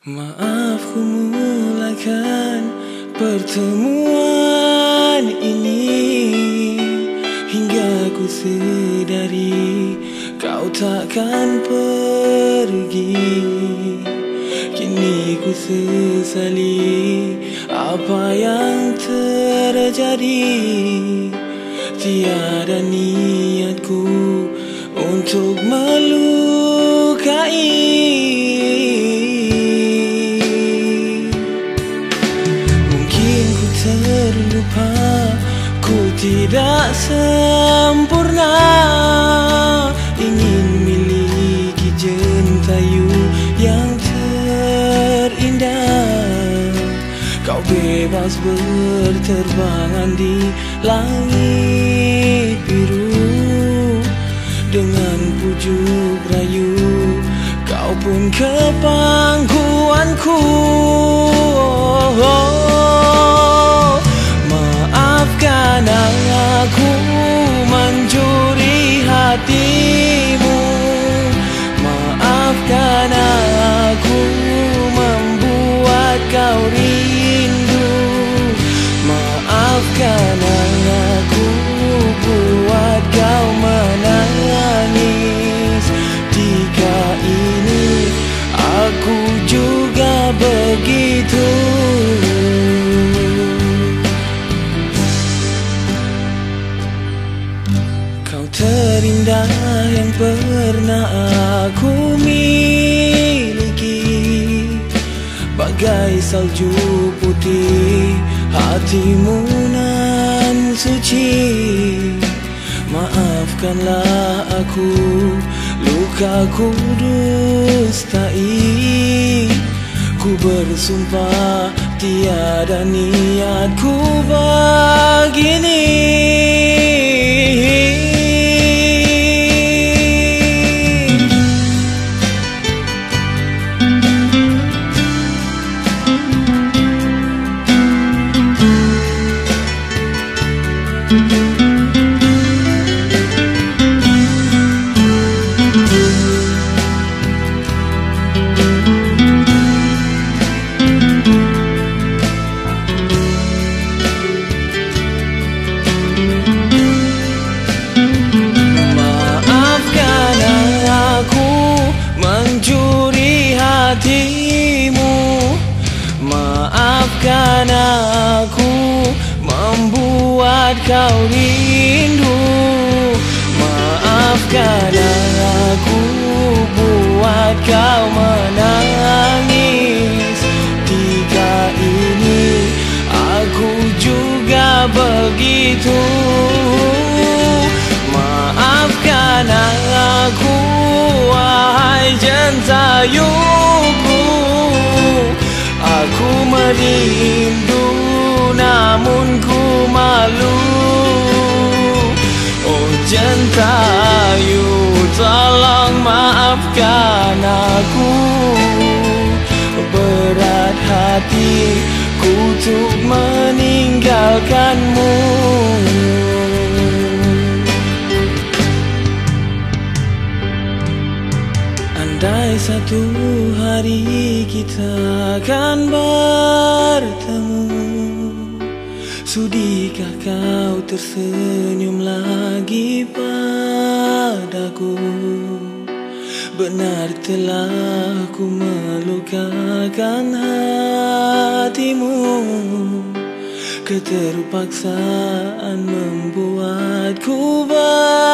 Maaf ku mulakan pertemuan ini. Hingga ku sedari kau takkan pergi. Kini ku sesali apa yang terjadi. Tiada niatku untuk melukai sempurna. Ingin miliki jentayu yang terindah. Kau bebas berterbangan di langit biru. Dengan pujuk rayu Kau pun kepangkuanku begitu. Terindah yang pernah aku miliki. Bagai salju putih hatimu nan suci. Maafkanlah aku luka ku dustai Ku bersumpah tiada niatku begini membuat kau rindu Maafkan aku. Buat kau menangis. Jika ini aku juga begitu. Maafkan aku wahai jentayuku. Aku merindu namun ku malu jentayu tolong maafkan aku. Berat hati ku untuk meninggalkanmu. Andai satu hari kita akan bertemu Sudikah kau tersenyum lagi padaku? Benar telah ku melukakan hatimu. Keterpaksaan membuatku begitu